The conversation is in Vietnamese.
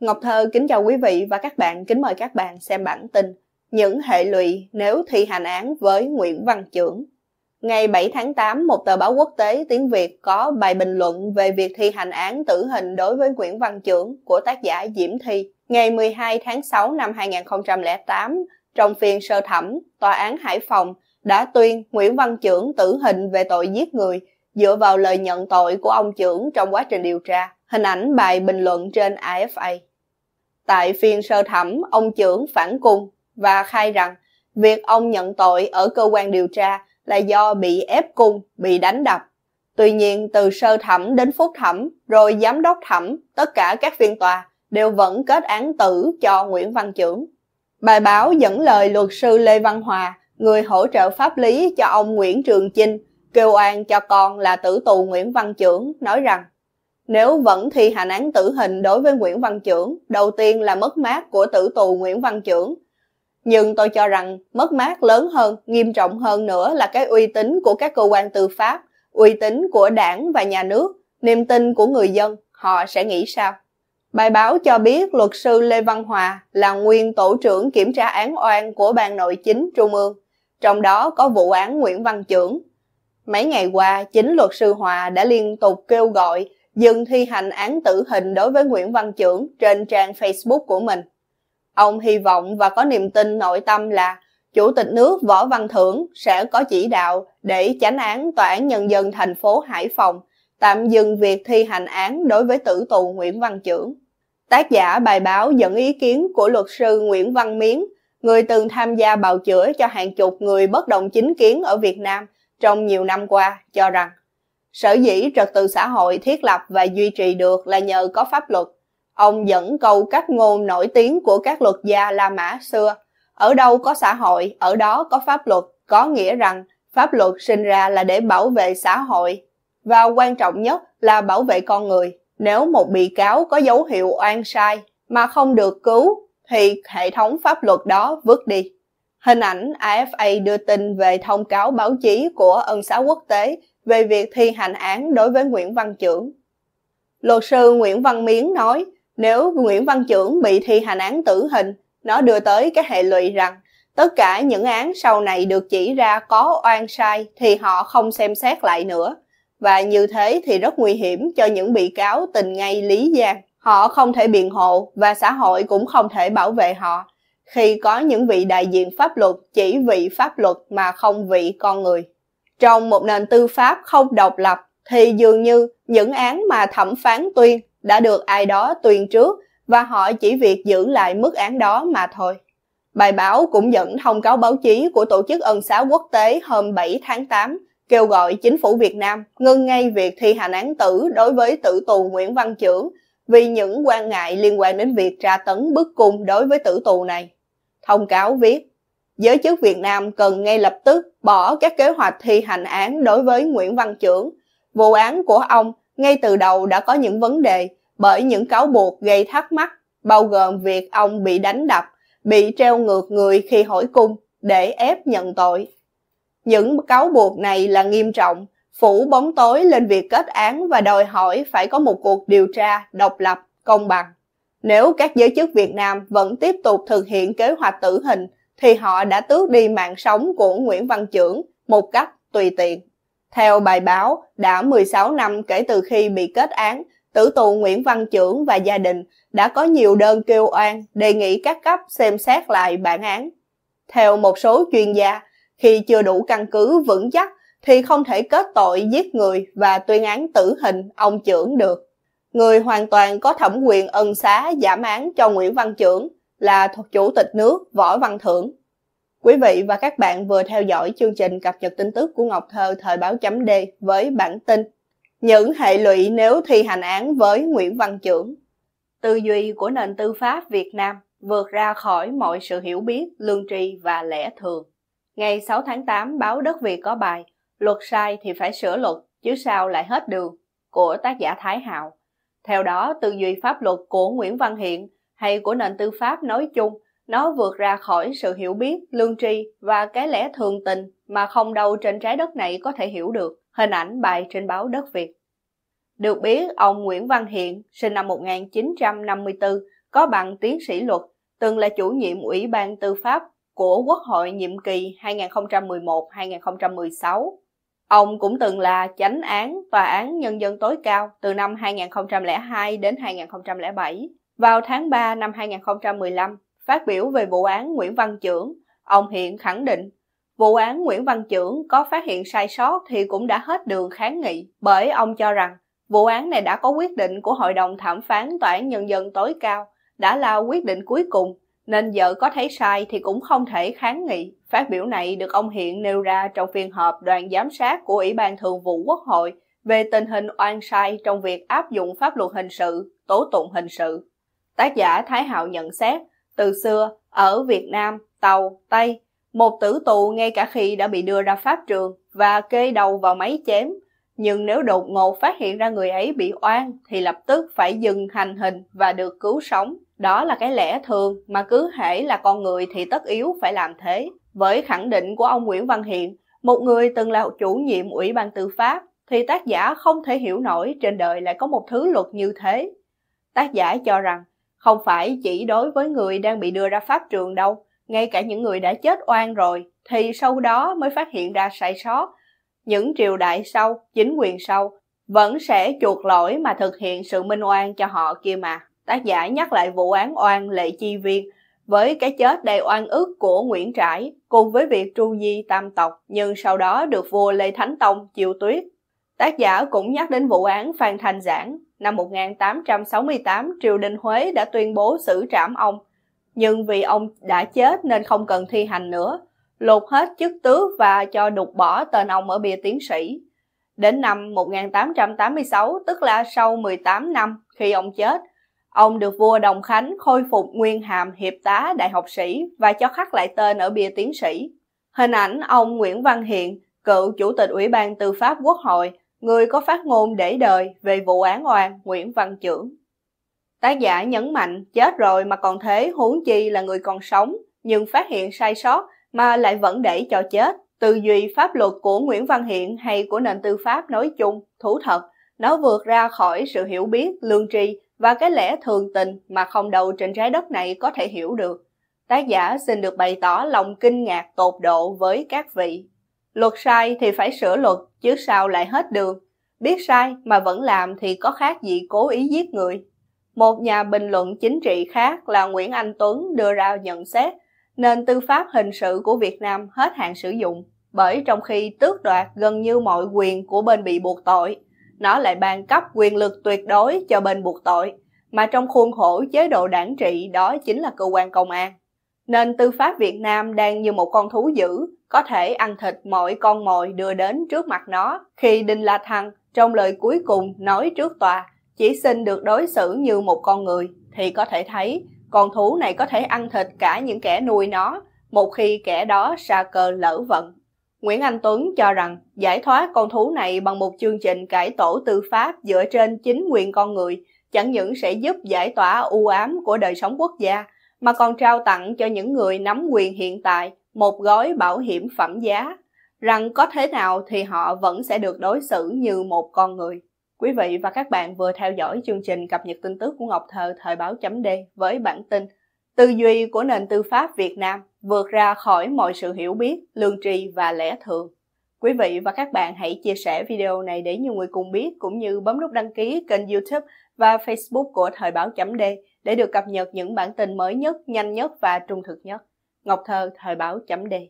Ngọc Thơ kính chào quý vị và các bạn, kính mời các bạn xem bản tin Những hệ lụy nếu thi hành án với Nguyễn Văn Chưởng. Ngày 7 tháng 8, một tờ báo quốc tế tiếng Việt có bài bình luận về việc thi hành án tử hình đối với Nguyễn Văn Chưởng của tác giả Diễm Thi. Ngày 12 tháng 6 năm 2008, trong phiên sơ thẩm, Tòa án Hải Phòng đã tuyên Nguyễn Văn Chưởng tử hình về tội giết người dựa vào lời nhận tội của ông trưởng trong quá trình điều tra. Hình ảnh bài bình luận trên AFA. Tại phiên sơ thẩm, ông trưởng phản cung và khai rằng việc ông nhận tội ở cơ quan điều tra là do bị ép cung, bị đánh đập. Tuy nhiên, từ sơ thẩm đến phúc thẩm, rồi giám đốc thẩm, tất cả các phiên tòa đều vẫn kết án tử cho Nguyễn Văn Trưởng. Bài báo dẫn lời luật sư Lê Văn Hòa, người hỗ trợ pháp lý cho ông Nguyễn Trường Chinh, kêu oan cho con là tử tù Nguyễn Văn Trưởng, nói rằng nếu vẫn thi hành án tử hình đối với Nguyễn Văn Chưởng, đầu tiên là mất mát của tử tù Nguyễn Văn Chưởng. Nhưng tôi cho rằng mất mát lớn hơn, nghiêm trọng hơn nữa là cái uy tín của các cơ quan tư pháp, uy tín của đảng và nhà nước, niềm tin của người dân, họ sẽ nghĩ sao? Bài báo cho biết luật sư Lê Văn Hòa là nguyên tổ trưởng kiểm tra án oan của Ban Nội chính Trung ương, trong đó có vụ án Nguyễn Văn Chưởng. Mấy ngày qua, chính luật sư Hòa đã liên tục kêu gọi dừng thi hành án tử hình đối với Nguyễn Văn Chưởng trên trang Facebook của mình. Ông hy vọng và có niềm tin nội tâm là Chủ tịch nước Võ Văn Thưởng sẽ có chỉ đạo để chánh án Tòa án Nhân dân thành phố Hải Phòng tạm dừng việc thi hành án đối với tử tù Nguyễn Văn Chưởng. Tác giả bài báo dẫn ý kiến của luật sư Nguyễn Văn Miến, người từng tham gia bào chữa cho hàng chục người bất đồng chính kiến ở Việt Nam trong nhiều năm qua, cho rằng Sở dĩ trật tự xã hội thiết lập và duy trì được là nhờ có pháp luật. Ông dẫn câu cách ngôn nổi tiếng của các luật gia La Mã xưa. Ở đâu có xã hội, ở đó có pháp luật, có nghĩa rằng pháp luật sinh ra là để bảo vệ xã hội và quan trọng nhất là bảo vệ con người. Nếu một bị cáo có dấu hiệu oan sai mà không được cứu thì hệ thống pháp luật đó vứt đi. Hình ảnh AFA đưa tin về thông cáo báo chí của ân xá quốc tế về việc thi hành án đối với Nguyễn Văn Chưởng. Luật sư Nguyễn Văn Miến nói, nếu Nguyễn Văn Chưởng bị thi hành án tử hình, nó đưa tới cái hệ lụy rằng tất cả những án sau này được chỉ ra có oan sai thì họ không xem xét lại nữa. Và như thế thì rất nguy hiểm cho những bị cáo tình ngay lý gian. Họ không thể biện hộ và xã hội cũng không thể bảo vệ họ khi có những vị đại diện pháp luật chỉ vị pháp luật mà không vị con người. Trong một nền tư pháp không độc lập thì dường như những án mà thẩm phán tuyên đã được ai đó tuyên trước và họ chỉ việc giữ lại mức án đó mà thôi. Bài báo cũng dẫn thông cáo báo chí của Tổ chức Ân xá Quốc tế hôm 7 tháng 8 kêu gọi chính phủ Việt Nam ngưng ngay việc thi hành án tử đối với tử tù Nguyễn Văn Chưởng vì những quan ngại liên quan đến việc tra tấn bức cung đối với tử tù này. Thông cáo viết, giới chức Việt Nam cần ngay lập tức bỏ các kế hoạch thi hành án đối với Nguyễn Văn Chưởng. Vụ án của ông ngay từ đầu đã có những vấn đề bởi những cáo buộc gây thắc mắc, bao gồm việc ông bị đánh đập, bị treo ngược người khi hỏi cung để ép nhận tội. Những cáo buộc này là nghiêm trọng, phủ bóng tối lên việc kết án và đòi hỏi phải có một cuộc điều tra độc lập, công bằng. Nếu các giới chức Việt Nam vẫn tiếp tục thực hiện kế hoạch tử hình thì họ đã tước đi mạng sống của Nguyễn Văn Chưởng một cách tùy tiện. Theo bài báo, đã 16 năm kể từ khi bị kết án, tử tù Nguyễn Văn Chưởng và gia đình đã có nhiều đơn kêu oan đề nghị các cấp xem xét lại bản án. Theo một số chuyên gia, khi chưa đủ căn cứ vững chắc thì không thể kết tội giết người và tuyên án tử hình ông Chưởng được. Người hoàn toàn có thẩm quyền ân xá giảm án cho Nguyễn Văn Chưởng là thuộc Chủ tịch nước Võ Văn Thưởng. Quý vị và các bạn vừa theo dõi chương trình cập nhật tin tức của Ngọc Thơ thời báo chấm D với bản tin Những hệ lụy nếu thi hành án với Nguyễn Văn trưởng Tư duy của nền tư pháp Việt Nam vượt ra khỏi mọi sự hiểu biết, lương tri và lẽ thường. Ngày 6 tháng 8, báo Đất Việt có bài Luật sai thì phải sửa luật, chứ sao lại hết đường, của tác giả Thái Hạo. Theo đó, tư duy pháp luật của Nguyễn Văn Hiện hay của nền tư pháp nói chung, nó vượt ra khỏi sự hiểu biết, lương tri và cái lẽ thường tình mà không đâu trên trái đất này có thể hiểu được. Hình ảnh bài trên báo Đất Việt. Được biết, ông Nguyễn Văn Hiện, sinh năm 1954, có bằng tiến sĩ luật, từng là chủ nhiệm Ủy ban Tư pháp của Quốc hội nhiệm kỳ 2011-2016. Ông cũng từng là chánh án Tòa án Nhân dân tối cao từ năm 2002 đến 2007. Vào tháng 3 năm 2015, phát biểu về vụ án Nguyễn Văn Chưởng, ông hiện khẳng định vụ án Nguyễn Văn Chưởng có phát hiện sai sót thì cũng đã hết đường kháng nghị, bởi ông cho rằng vụ án này đã có quyết định của Hội đồng Thẩm phán Tòa án Nhân dân tối cao, đã là quyết định cuối cùng, nên vợ có thấy sai thì cũng không thể kháng nghị. Phát biểu này được ông Hiện nêu ra trong phiên họp đoàn giám sát của Ủy ban Thường vụ Quốc hội về tình hình oan sai trong việc áp dụng pháp luật hình sự, tố tụng hình sự. Tác giả Thái Hạo nhận xét, từ xưa, ở Việt Nam, Tàu, Tây, một tử tù ngay cả khi đã bị đưa ra pháp trường và kê đầu vào máy chém, nhưng nếu đột ngột phát hiện ra người ấy bị oan thì lập tức phải dừng hành hình và được cứu sống. Đó là cái lẽ thường mà cứ hễ là con người thì tất yếu phải làm thế. Với khẳng định của ông Nguyễn Văn Hiện, một người từng là chủ nhiệm Ủy ban Tư pháp, thì tác giả không thể hiểu nổi trên đời lại có một thứ luật như thế. Tác giả cho rằng không phải chỉ đối với người đang bị đưa ra pháp trường đâu, ngay cả những người đã chết oan rồi thì sau đó mới phát hiện ra sai sót. Những triều đại sau, chính quyền sau vẫn sẽ chuộc lỗi mà thực hiện sự minh oan cho họ kia mà. Tác giả nhắc lại vụ án oan Lệ Chi Viên với cái chết đầy oan ức của Nguyễn Trãi cùng với việc tru di tam tộc nhưng sau đó được vua Lê Thánh Tông chiêu tuyết. Tác giả cũng nhắc đến vụ án Phan Thanh Giảng Năm 1868, triều đình Huế đã tuyên bố xử trảm ông, nhưng vì ông đã chết nên không cần thi hành nữa, lột hết chức tước và cho đục bỏ tên ông ở bia tiến sĩ. Đến năm 1886, tức là sau 18 năm khi ông chết, ông được vua Đồng Khánh khôi phục nguyên hàm hiệp tá đại học sĩ và cho khắc lại tên ở bia tiến sĩ. Hình ảnh ông Nguyễn Văn Hiện, cựu chủ tịch Ủy ban Tư pháp Quốc hội, người có phát ngôn để đời về vụ án oan Nguyễn Văn Trưởng. Tác giả nhấn mạnh chết rồi mà còn thế huống chi là người còn sống, nhưng phát hiện sai sót mà lại vẫn để cho chết. Tư duy pháp luật của Nguyễn Văn Hiện hay của nền tư pháp nói chung, thú thật, nó vượt ra khỏi sự hiểu biết, lương tri và cái lẽ thường tình mà không đầu trên trái đất này có thể hiểu được. Tác giả xin được bày tỏ lòng kinh ngạc tột độ với các vị. Luật sai thì phải sửa luật, chứ sao lại hết đường. Biết sai mà vẫn làm thì có khác gì cố ý giết người. Một nhà bình luận chính trị khác là Nguyễn Anh Tuấn đưa ra nhận xét nền tư pháp hình sự của Việt Nam hết hạn sử dụng bởi trong khi tước đoạt gần như mọi quyền của bên bị buộc tội, nó lại ban cấp quyền lực tuyệt đối cho bên buộc tội, mà trong khuôn khổ chế độ đảng trị đó chính là cơ quan công an. Nền tư pháp Việt Nam đang như một con thú dữ, có thể ăn thịt mọi con mồi đưa đến trước mặt nó. Khi Đinh La Thăng trong lời cuối cùng nói trước tòa, chỉ xin được đối xử như một con người, thì có thể thấy, con thú này có thể ăn thịt cả những kẻ nuôi nó, một khi kẻ đó xa cơ lỡ vận. Nguyễn Anh Tuấn cho rằng giải thoát con thú này bằng một chương trình cải tổ tư pháp dựa trên chính quyền con người chẳng những sẽ giúp giải tỏa u ám của đời sống quốc gia, mà còn trao tặng cho những người nắm quyền hiện tại một gói bảo hiểm phẩm giá, rằng có thế nào thì họ vẫn sẽ được đối xử như một con người. Quý vị và các bạn vừa theo dõi chương trình cập nhật tin tức của Ngọc Thơ thời báo chấm D với bản tin Tư duy của nền tư pháp Việt Nam vượt ra khỏi mọi sự hiểu biết, lương tri và lẽ thường. Quý vị và các bạn hãy chia sẻ video này để nhiều người cùng biết cũng như bấm nút đăng ký kênh YouTube và Facebook của Thời báo chấm D để được cập nhật những bản tin mới nhất, nhanh nhất và trung thực nhất. Ngọc Thơ, Thời báo chấm đề.